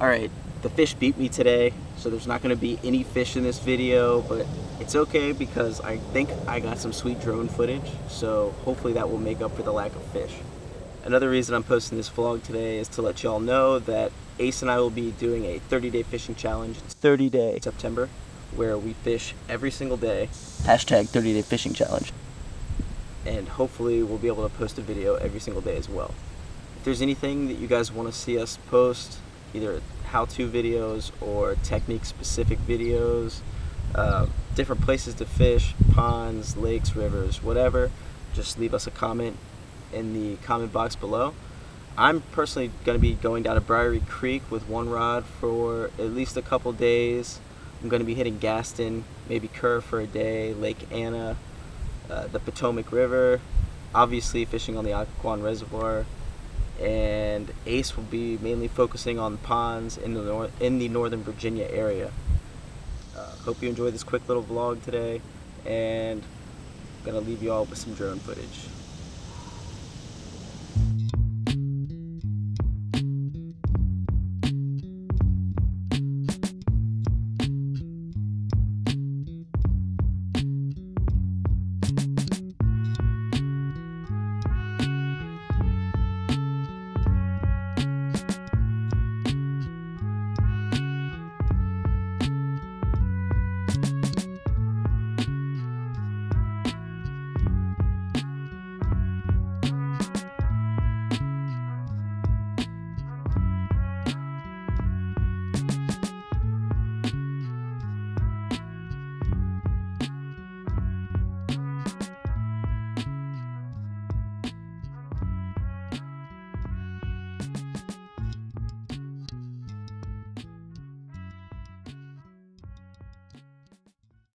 Alright, the fish beat me today, so there's not going to be any fish in this video, but it's okay because I think I got some sweet drone footage, so hopefully that will make up for the lack of fish. Another reason I'm posting this vlog today is to let y'all know that Ace and I will be doing a 30 day fishing challenge. It's 30 day September, where we fish every single day. Hashtag 30 day fishing challenge. And hopefully we'll be able to post a video every single day as well. If there's anything that you guys want to see us post, either how-to videos or technique-specific videos, uh, different places to fish, ponds, lakes, rivers, whatever, just leave us a comment in the comment box below. I'm personally going to be going down to Briery Creek with one rod for at least a couple days. I'm going to be hitting Gaston, maybe Kerr for a day, Lake Anna, uh, the Potomac River, obviously fishing on the Occoquan Reservoir, and Ace will be mainly focusing on ponds in the nor- in the Northern Virginia area. Uh, hope you enjoyed this quick little vlog today, and I'm gonna leave you all with some drone footage.